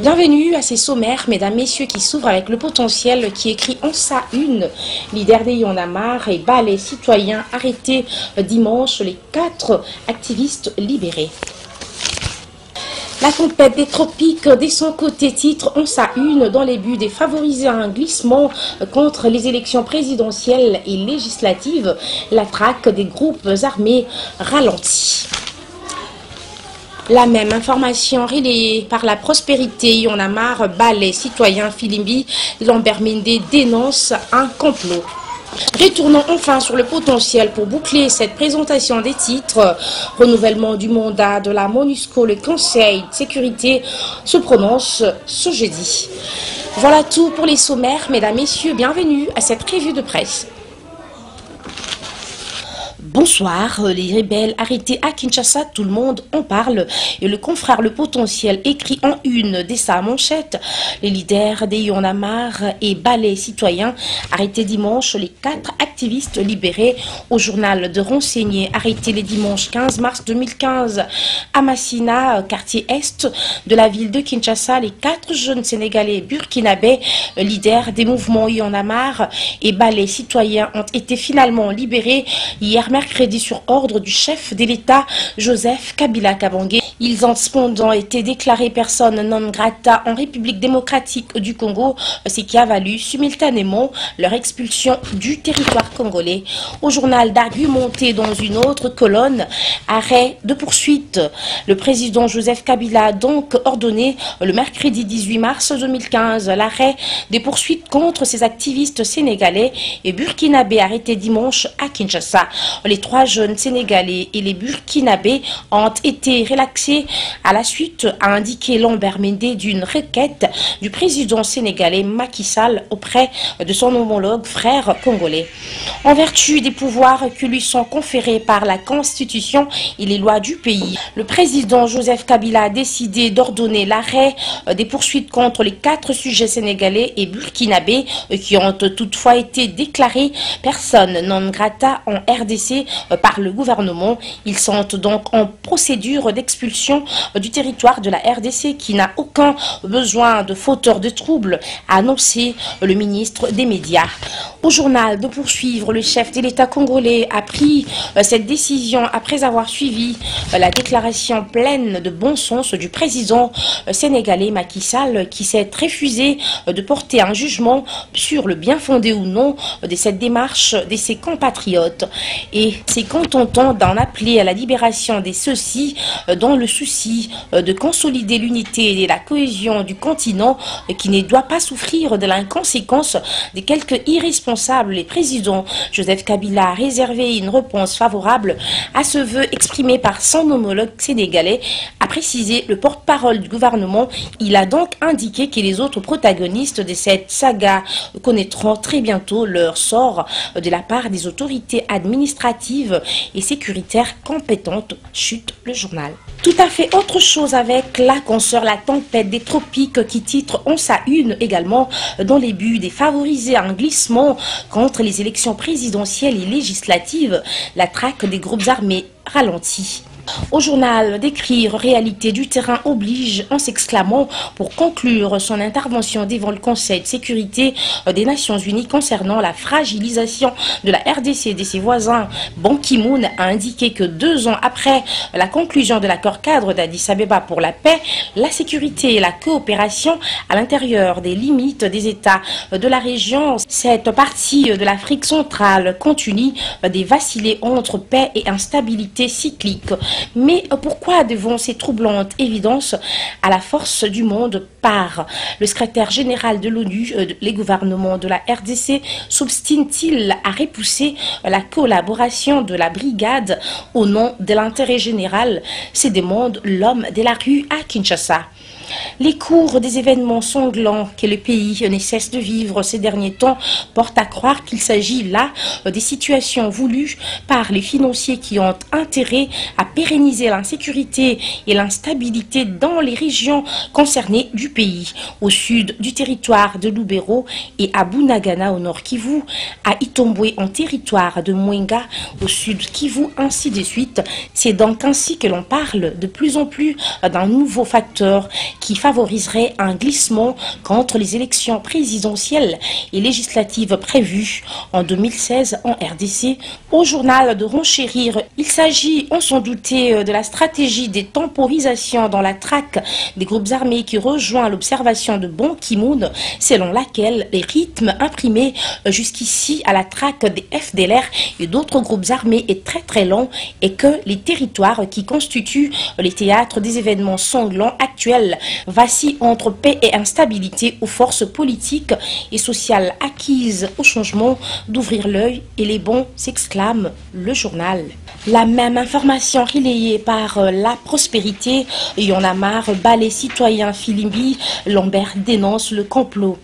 Bienvenue à ces sommaires, mesdames, messieurs, qui s'ouvrent avec le potentiel qui écrit en sa une. Leader des Yonamar et bas citoyens arrêtés dimanche, les quatre activistes libérés. La tempête des tropiques, dès son côté titre, en sa une dans les buts des favoriser un glissement contre les élections présidentielles et législatives. La traque des groupes armés ralentit. La même information relayée par la prospérité, on a marre, citoyen Filimbi, Lambert Mende dénonce un complot. Retournons enfin sur le potentiel pour boucler cette présentation des titres. Renouvellement du mandat de la MONUSCO, le Conseil de sécurité se prononce ce jeudi. Voilà tout pour les sommaires. Mesdames, Messieurs, bienvenue à cette revue de presse. Bonsoir, les rebelles arrêtés à Kinshasa, tout le monde en parle. Et le confrère Le Potentiel écrit en une dès sa manchette. Les leaders des Yonamar et Ballet Citoyens arrêtés dimanche, les quatre activistes libérés au journal de renseigner arrêtés les dimanches 15 mars 2015 à Massina, quartier est de la ville de Kinshasa. Les quatre jeunes Sénégalais burkinabés, leaders des mouvements Yonamar et Ballet Citoyens ont été finalement libérés hier mercredi crédit sur ordre du chef de l'État, Joseph Kabila Kabangé. Ils ont cependant été déclarés personnes non grata en République démocratique du Congo, ce qui a valu simultanément leur expulsion du territoire congolais. Au journal d'argumenter dans une autre colonne, arrêt de poursuite. Le président Joseph Kabila a donc ordonné le mercredi 18 mars 2015 l'arrêt des poursuites contre ces activistes sénégalais et burkinabés arrêtés dimanche à Kinshasa. Les trois jeunes Sénégalais et les Burkinabés ont été relaxés à la suite, a indiqué Lambert Mendé d'une requête du président sénégalais Macky Sall auprès de son homologue frère congolais. En vertu des pouvoirs qui lui sont conférés par la Constitution et les lois du pays, le président Joseph Kabila a décidé d'ordonner l'arrêt des poursuites contre les quatre sujets sénégalais et burkinabés qui ont toutefois été déclarés personnes non grata en RDC euh, par le gouvernement. Ils sont donc en procédure d'expulsion euh, du territoire de la RDC qui n'a aucun besoin de fauteurs de troubles, a annoncé le ministre des Médias. Au journal de poursuivre, le chef de l'État congolais a pris euh, cette décision après avoir suivi la déclaration pleine de bon sens du président sénégalais Macky Sall qui s'est refusé de porter un jugement sur le bien fondé ou non de cette démarche de ses compatriotes. Et c'est contentant d'en appeler à la libération des ceux-ci euh, dans le souci euh, de consolider l'unité et la cohésion du continent euh, qui ne doit pas souffrir de l'inconséquence des quelques irresponsables. Les présidents Joseph Kabila a réservé une réponse favorable à ce vœu exprimé par son homologue sénégalais, précisé le porte-parole du gouvernement. Il a donc indiqué que les autres protagonistes de cette saga connaîtront très bientôt leur sort de la part des autorités administratives et sécuritaire compétente, chute le journal. Tout à fait autre chose avec la consoeur La Tempête des Tropiques qui titre On sa une également dans les buts des favoriser un glissement contre les élections présidentielles et législatives, la traque des groupes armés ralentit. Au journal d'écrire réalité du terrain oblige en s'exclamant pour conclure son intervention devant le Conseil de sécurité des Nations Unies concernant la fragilisation de la RDC et de ses voisins. Ban Ki-moon a indiqué que deux ans après la conclusion de l'accord cadre d'Addis Abeba pour la paix, la sécurité et la coopération à l'intérieur des limites des États de la région, cette partie de l'Afrique centrale continue de vaciller entre paix et instabilité cyclique. Mais pourquoi devant ces troublantes évidences à la force du monde par? Le secrétaire général de l'ONU, euh, les gouvernements de la RDC s'obstinent-ils à repousser la collaboration de la brigade au nom de l'intérêt général? Se demande l'homme de la rue à Kinshasa. Les cours des événements sanglants que le pays ne cesse de vivre ces derniers temps portent à croire qu'il s'agit là des situations voulues par les financiers qui ont intérêt à pérenniser l'insécurité et l'instabilité dans les régions concernées du pays, au sud du territoire de Lubero et à Bunagana au nord Kivu, à Itombwe en territoire de Mwenga au sud Kivu, ainsi de suite. C'est donc ainsi que l'on parle de plus en plus d'un nouveau facteur qui favoriserait un glissement contre les élections présidentielles et législatives prévues en 2016 en RDC. Au journal de Ronchérir, il s'agit, on s'en doutait, de la stratégie des temporisations dans la traque des groupes armés qui rejoint l'observation de Ban Ki-moon, selon laquelle les rythmes imprimés jusqu'ici à la traque des FDLR et d'autres groupes armés est très très long et que les territoires qui constituent les théâtres des événements sanglants actuels vacillent entre paix et instabilité aux forces politiques et sociales acquises au changement d'ouvrir l'œil et les bons s'exclame le journal. La même information relayée par La Prospérité, y en a marre, balai citoyen Philimbi, Lambert dénonce le complot.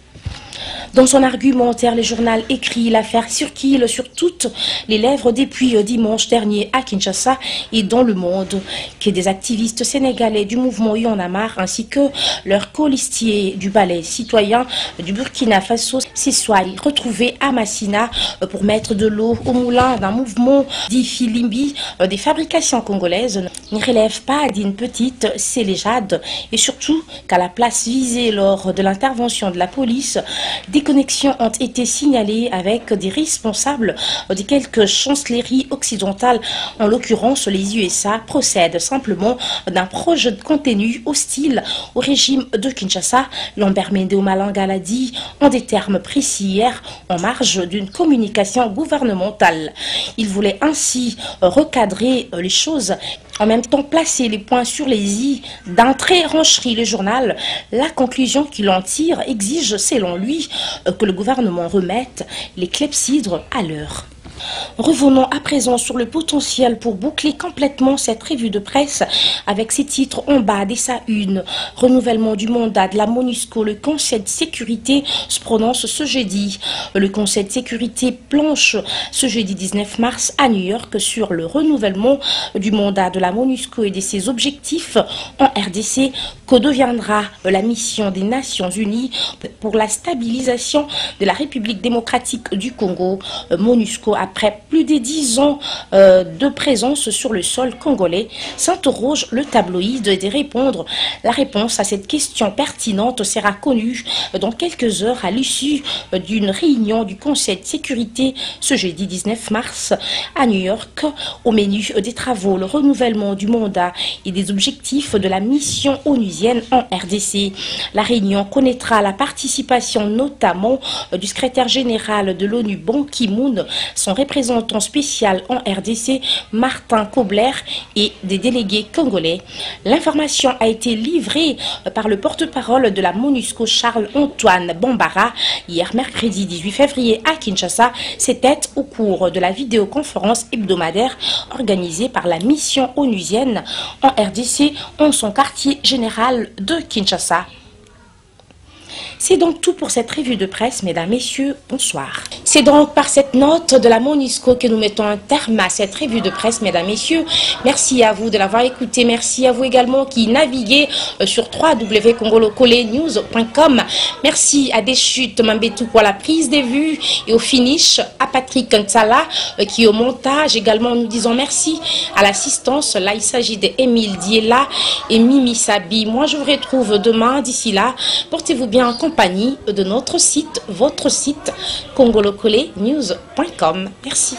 Dans son argumentaire, le journal écrit l'affaire circule sur toutes les lèvres depuis dimanche dernier à Kinshasa et dans le monde, que des activistes sénégalais du mouvement Yonamar ainsi que leurs colistiers du ballet citoyen du Burkina Faso s'y soient retrouvés à Massina pour mettre de l'eau au moulin d'un mouvement dit Filimbi des fabrications congolaises. Ne relève pas d'une petite céléjade et surtout qu'à la place visée lors de l'intervention de la police, des connexions ont été signalées avec des responsables de quelques chancelleries occidentales, en l'occurrence les USA, procèdent simplement d'un projet de contenu hostile au régime de Kinshasa. Lambert Mendeo Malanga l'a dit en des termes précis hier, en marge d'une communication gouvernementale. Il voulait ainsi recadrer les choses en même temps placer les points sur les i d'entrée rancherie le journal, la conclusion qu'il en tire exige, selon lui, que le gouvernement remette les clepsydres à l'heure. Revenons à présent sur le potentiel pour boucler complètement cette revue de presse avec ses titres en bas dès sa une. Renouvellement du mandat de la MONUSCO, le Conseil de sécurité se prononce ce jeudi. Le Conseil de sécurité planche ce jeudi 19 mars à New York sur le renouvellement du mandat de la MONUSCO et de ses objectifs en RDC que deviendra la mission des Nations Unies pour la stabilisation de la République démocratique du Congo? MONUSCO après plus de dix ans euh, de présence sur le sol congolais, s'interroge le tabloïd de répondre. La réponse à cette question pertinente sera connue dans quelques heures à l'issue d'une réunion du Conseil de sécurité ce jeudi 19 mars à New York. Au menu des travaux, le renouvellement du mandat et des objectifs de la mission onusienne en RDC. La réunion connaîtra la participation notamment du secrétaire général de l'ONU Ban Ki-moon, son représentant spécial en RDC, Martin Kobler, et des délégués congolais. L'information a été livrée par le porte-parole de la MONUSCO, Charles-Antoine Bambara, hier mercredi 18 février à Kinshasa. C'était au cours de la vidéoconférence hebdomadaire organisée par la mission onusienne en RDC en son quartier général de Kinshasa. C'est donc tout pour cette revue de presse, mesdames, messieurs, bonsoir. C'est donc par cette note de la MONUSCO que nous mettons un terme à cette revue de presse, mesdames, messieurs. Merci à vous de l'avoir écouté. Merci à vous également qui naviguez euh, sur www.congolocolenews.com. Merci à Deschutes Mambetou pour la prise des vues et au finish à Patrick Nsala euh, qui au montage également nous disons merci à l'assistance. Là, il s'agit d'Emile Diela et Mimi Sabi. Moi, je vous retrouve demain. D'ici là, portez-vous bien en de notre site, votre site, congolocolenews.com. Merci.